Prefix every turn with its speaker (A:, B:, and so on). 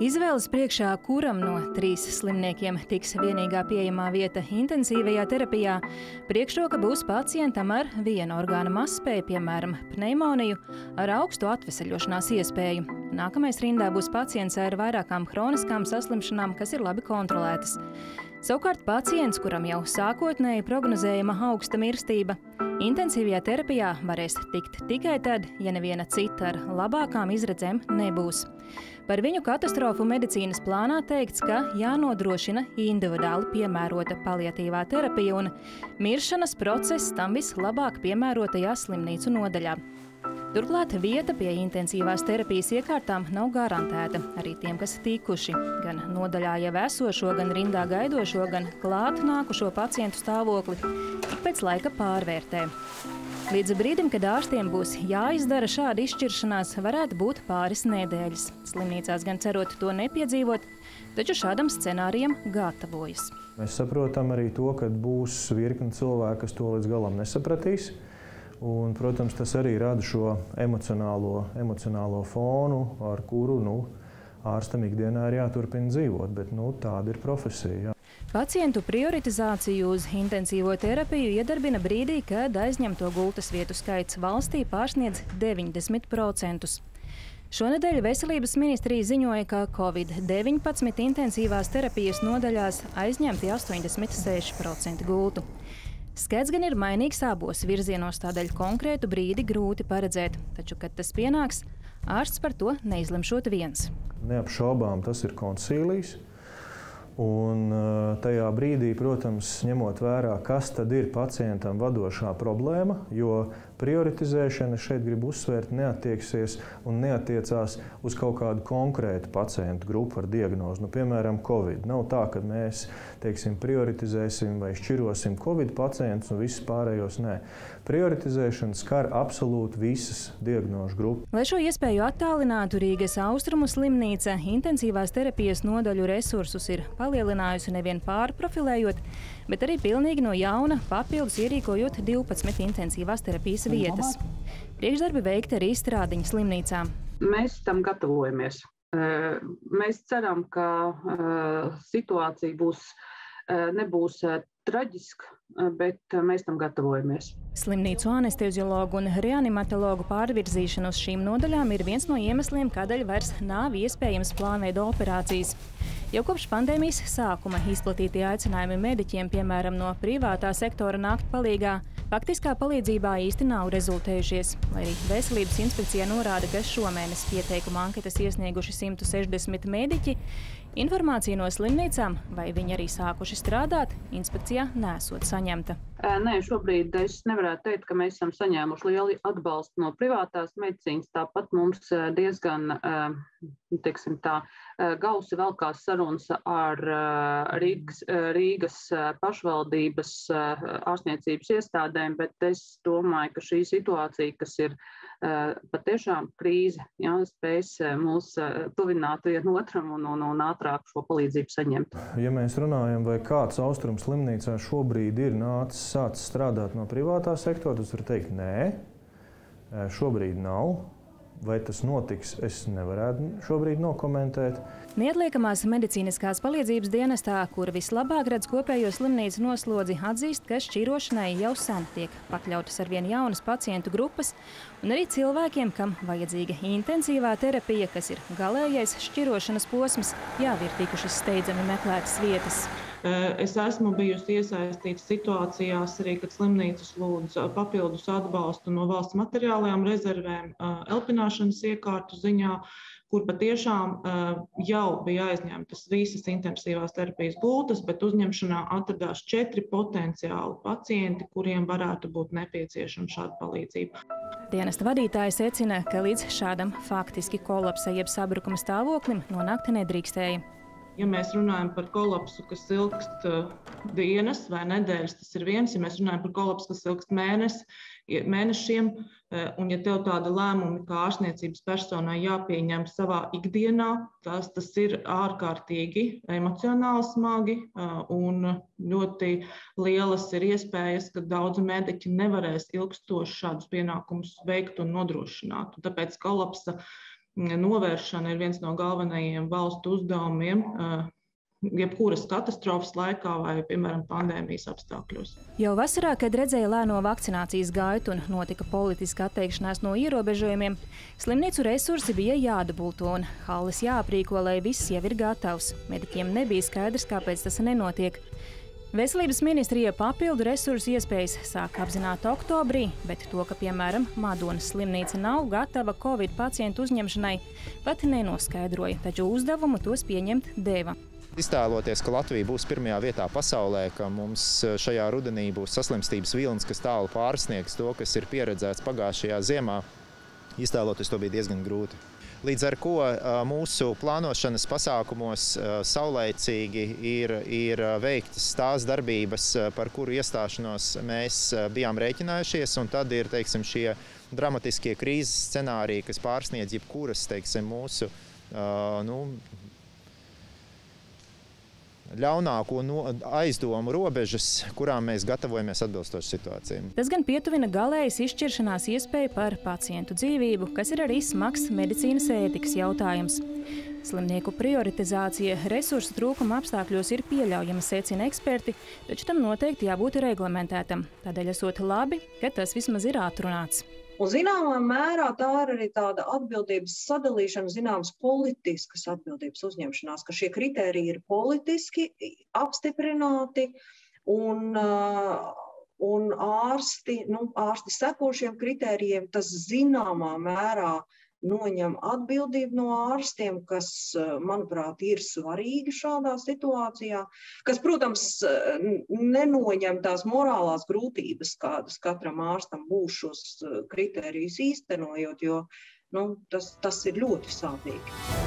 A: Izvēles priekšā, kuram no trīs slimniekiem tiks vienīgā pieejamā vieta intensīvajā terapijā, priekšroka būs pacientam ar vienu orgānu mazspēju, piemēram, pneimoniju, ar augstu atvesaļošanās iespēju. Nākamais rindā būs pacients ar vairākām hroniskām saslimšanām, kas ir labi kontrolētas. Savukārt pacients, kuram jau sākotnēji prognozējama augsta mirstība, intensīvajā terapijā varēs tikt tikai tad, ja neviena cita ar labākām izredzēm nebūs. Par viņu katastrofu medicīnas plānā teikts, ka jānodrošina individuāli piemērota paliatīvā terapija un miršanas process tam vislabāk piemērotajā slimnīcu nodaļā. Turklāt vieta pie intensīvās terapijas iekārtām nav garantēta arī tiem, kas tikuši gan nodaļā jau esošo, gan rindā gaidošo, gan klāt nākušo pacientu stāvokli, ik pēc laika pārvērtē. Līdz brīdim, kad ārstiem būs jāizdara šāda izšķiršanās, varētu būt pāris nedēļas. Slimnīcās gan cerot to nepiedzīvot, taču šādam scenārijam gatavojas.
B: Mēs saprotam arī to, ka būs virkni cilvēki, kas to līdz galam nesapratīs. Un, protams, tas arī rada šo emocionālo, emocionālo fonu, ar kuru nu, ārstam ikdienā ir jāturpina dzīvot. Bet, nu, tāda ir profesija. Jā.
A: Pacientu prioritizāciju uz intensīvo terapiju iedarbina brīdī, kad aizņemto gultas vietu skaits valstī pārsniedz 90%. Šonadēļ Veselības ministrija ziņoja, ka Covid-19 intensīvās terapijas nodaļās aizņemti 86% gultu. Skaits gan ir mainīgs abos virzienos, tādēļ konkrētu brīdi grūti paredzēt. Taču, kad tas pienāks, ārsts par to neizlemšot viens.
B: Neapšaubām tas ir koncīlijs. Un tajā brīdī, protams, ņemot vērā, kas tad ir pacientam vadošā problēma, jo prioritizēšana šeit gribu uzsvērt neatieksies un neatiecās uz kaut kādu konkrētu pacientu grupu ar diagnozi. Nu, piemēram, Covid. Nav tā, ka mēs teiksim, prioritizēsim vai šķirosim Covid pacientus un visus pārējos nē. Prioritizēšana skar absolūti visas diagnožu grupas.
A: Lai šo iespēju attālinātu, Rīgas austrumu slimnīca intensīvās terapijas nodaļu resursus ir palielinājusi nevien pārprofilējot, bet arī pilnīgi no jauna papildus ierīkojot 12 intensīvās terapijas vietas. Priekšdarbi veikti arī Strādiņa slimnīcā.
C: Mēs tam gatavojamies. Mēs ceram, ka situācija būs, nebūs traģiska, bet mēs tam gatavojamies.
A: Slimnīcu anesteziologu un reanimatologu pārvirzīšana uz šīm nodaļām ir viens no iemesliem, kādēļ vairs nav iespējams plānveida operācijas. Jau kopš pandēmijas sākuma izplatītie aicinājumi mediķiem, piemēram, no privātā sektora nākt palīgā, faktiskā palīdzībā īsti nav rezultējušies. Lai arī Veselības inspekcija norāda, ka šomēnes pieteikuma anketas iesnieguši 160 mediķi, informācija no slimnīcām, vai viņi arī sākuši strādāt, inspekcijā nesot saņemta.
C: Nē, šobrīd es nevarētu teikt, ka mēs esam saņēmuši lielu atbalstu no privātās medicīnas. Tāpat mums diezgan teiksim, tā, gausi velkās sarunas ar Rīgas, Rīgas pašvaldības ārstniecības iestādēm, bet es domāju, ka šī situācija, kas ir patiešām krīze, jā, spēs mūs tuvināt vienotram un, un, un ātrāk šo palīdzību saņemt.
B: Ja mēs runājam, vai kāds austrums slimnīcā šobrīd ir nācis sācis strādāt no privātā sektora, tas var teikt, nē, šobrīd nav. Vai tas notiks, es nevarētu šobrīd nokomentēt.
A: Neatliekamās medicīniskās palīdzības dienestā, kur vislabāk redz kopējo slimnīcu noslodzi, atzīst, ka šķirošanai jau sen tiek pakļautas ar vien jaunas pacientu grupas, un arī cilvēkiem, kam vajadzīga intensīvā terapija, kas ir galējais šķirošanas posms, jau ir tikušas steidzami meklētas vietas.
D: Es esmu bijusi iesaistīta situācijās, arī, kad slimnīcas lūdz papildus atbalstu no valsts materiālajām rezervēm, elpināšanas iekārtu ziņā, kur patiešām jau bija aizņemtas visas intensīvās terapijas gultas, bet uzņemšanā atradās četri potenciāli pacienti, kuriem varētu būt nepieciešama šāda palīdzība.
A: Dienesta vadītāja secina, ka līdz šādam faktiski kolapsa jeb sabrukuma stāvoklim nonākt nedrīkstēja.
D: Ja mēs runājam par kolapsu, kas ilgst uh, dienas vai nedēļas, tas ir viens. Ja mēs runājam par kolapsu, kas ilgst mēnesi, mēnešiem, uh, un ja tev tāda lēmuma kā ārstniecības personai jāpieņem savā ikdienā, tas, tas ir ārkārtīgi emocionāli smagi uh, un ļoti lielas ir iespējas, ka daudzi mediķi nevarēs ilgstoši šādus pienākumus veikt un nodrošināt. Un tāpēc kolapsa novēršana ir viens no galvenajiem valstu uzdevumiem jebkuras katastrofas laikā vai, piemēram, pandēmijas apstākļos.
A: Jau vasarā, kad redzēja lēno vakcinācijas gaitu un notika politiska atteikšanās no ierobežojumiem, slimnīcu resursi bija jādabulto un halles jāaprīko, lai viss jau ir gatavs. Mediķiem nebija skaidrs, kāpēc tas nenotiek. Veselības ministrija papildu resursu iespējas sāk apzināt oktobrī, bet to, ka, piemēram, Madonas slimnīca nav gatava Covid pacientu uzņemšanai, pat nenoskaidroja, taču uzdevumu tos pieņemt deva.
E: Iztēloties, ka Latvija būs pirmajā vietā pasaulē, ka mums šajā rudenī būs saslimstības vilnis, kas tālu pārsniegs to, kas ir pieredzēts pagājušajā ziemā, iztēloties to bija diezgan grūti. Līdz ar to mūsu plānošanas pasākumos saulēcīgi ir, ir veiktas tās darbības, par kuru iestāšanos mēs bijām rēķinājušies. Tad ir teiksim, šie dramatiskie krīzes scenāriji, kas pārsniedz jebkuras teiksim, mūsu nu, ļaunāko no, aizdomu robežas, kurām mēs gatavojamies atbilstoši situācijai.
A: Tas gan pietuvina galējas izšķiršanās iespēju par pacientu dzīvību, kas ir arī smags medicīnas ētikas jautājums. Slimnieku prioritizācija resursu trūkuma apstākļos ir pieļaujama, secina eksperti, taču tam noteikti jābūt reglamentētam. Tādēļ esot labi, ka tas vismaz ir atrunāts.
F: Un zināmā mērā tā ir arī tāda atbildības sadalīšana, zināmas politiskas atbildības uzņemšanās, ka šie kriteriji ir politiski apstiprināti un, un ārsti, nu, ārsti seko šiem kritērijiem, tas zināmā mērā uh, noņem atbildību no ārstiem, kas, eh, manuprāt, ir svarīgi šādā situācijā, kas, protams, eh, nenoņem tās morālās grūtības, kādas katram ārstam būs šos eh, kritērijus īstenojot, jo nu, tas, tas ir ļoti sāpīgi.